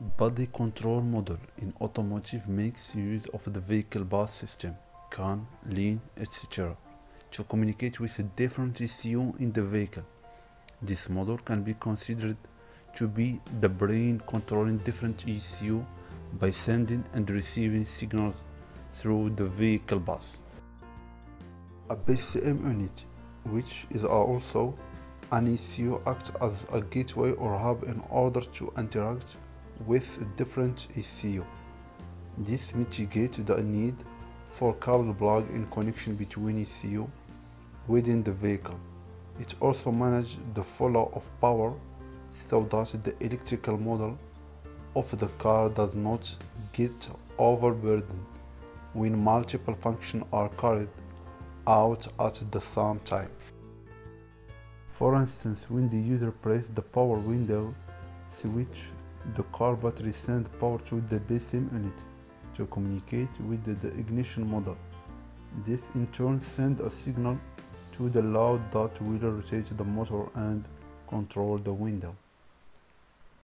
body control module in automotive makes use of the vehicle bus system, CAN, LIN, etc. to communicate with a different ECU in the vehicle. This module can be considered to be the brain controlling different ECU by sending and receiving signals through the vehicle bus. A BCM unit, which is also an ECU acts as a gateway or hub in order to interact with different ECU. This mitigates the need for cable plug-in connection between ECU within the vehicle. It also manages the flow of power so that the electrical model of the car does not get overburdened when multiple functions are carried out at the same time. For instance, when the user presses the power window switch, the car battery sends power to the BCM unit to communicate with the ignition module. This in turn sends a signal to the load that will rotate the motor and control the window.